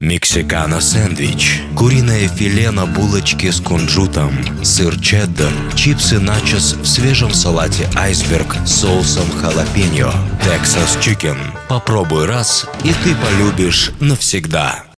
Мексикано сэндвич, куриное филе на булочке с кунжутом, сыр чеддер, чипсы начос в свежем салате айсберг с соусом халапеньо, Texas Chicken. Попробуй раз, и ты полюбишь навсегда.